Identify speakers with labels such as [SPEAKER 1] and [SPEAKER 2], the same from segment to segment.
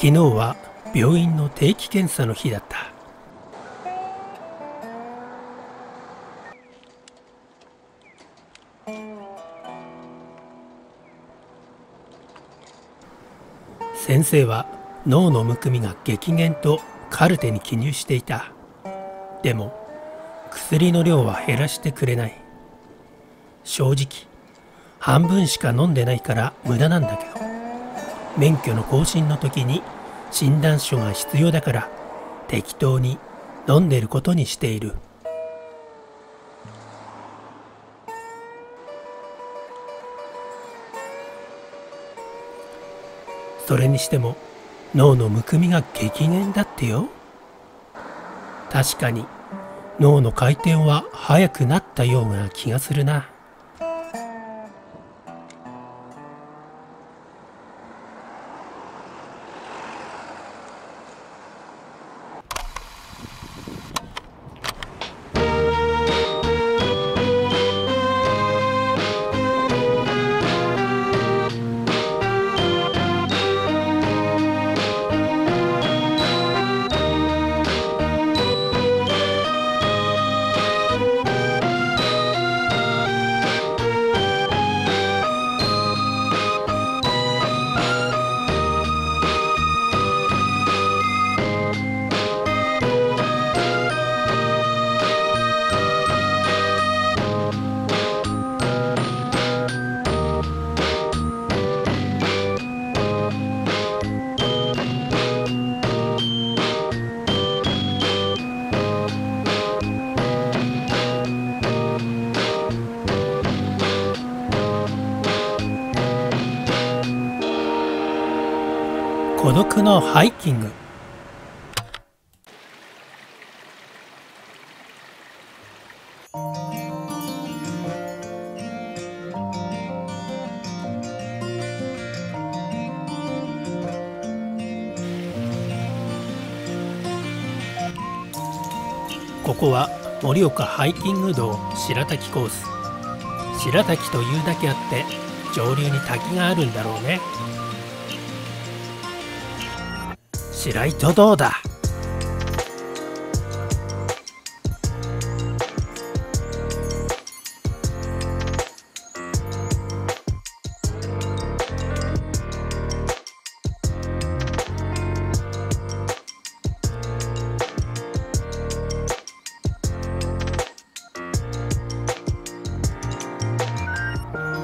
[SPEAKER 1] 昨日は病院の定期検査の日だった。先生は脳のむくみが激減とカルテに記入していた。でも薬の量は減らしてくれない。正直半分しか飲んでないから無駄なんだけど。免許の更新の時に診断書が必要だから適当に飲んでることにしているそれにしても脳のむくみが激減だってよ確かに脳の回転は速くなったような気がするな。孤独のハイキング。ここは盛岡ハイキング道白滝コース。白滝というだけあって上流に滝があるんだろうね。白糸どうだ？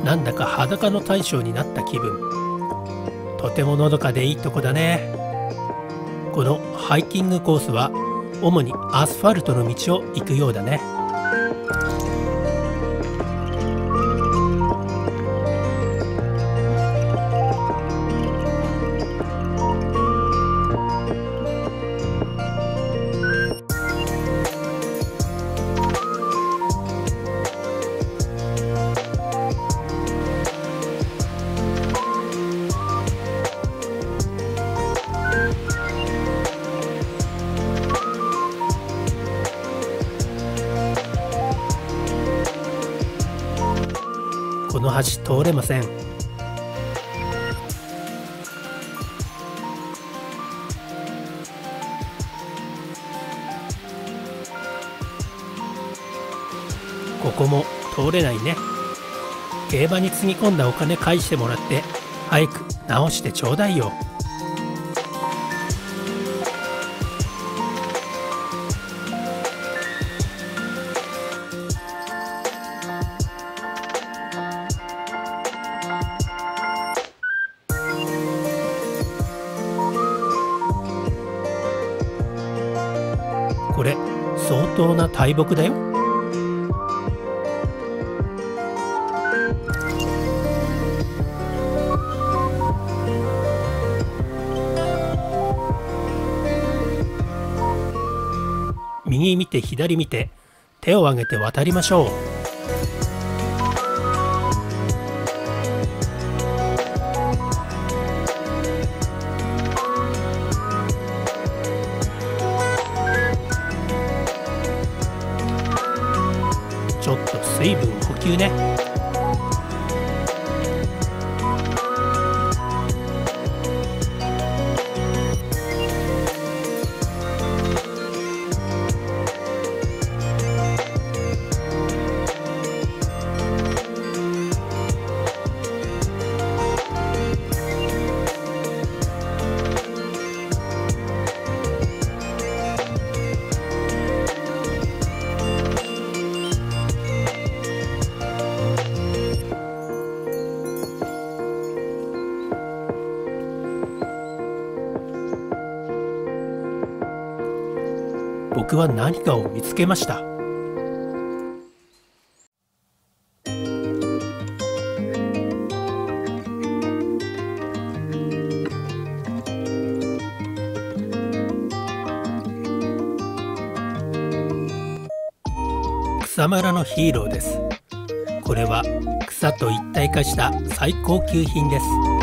[SPEAKER 1] なんだか裸の大将になった気分。とてものどかでいいとこだね。このハイキングコースは主にアスファルトの道を行くようだね。この橋通れません。ここも通れないね。競馬につぎ込んだお金返してもらって早く直してちょうだいよ。相当な大木だよ。右見て左見て手を挙げて渡りましょう。水分補給ね。僕は何かを見つけました。草むらのヒーローです。これは草と一体化した最高級品です。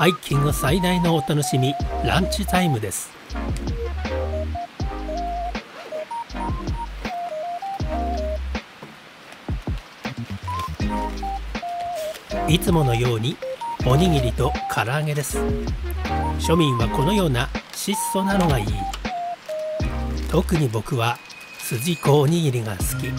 [SPEAKER 1] ハイキング最大のお楽しみランチタイムです。いつものようにおにぎりと唐揚げです。庶民はこのような質素なのがいい。特に僕は筋子おにぎりが好き。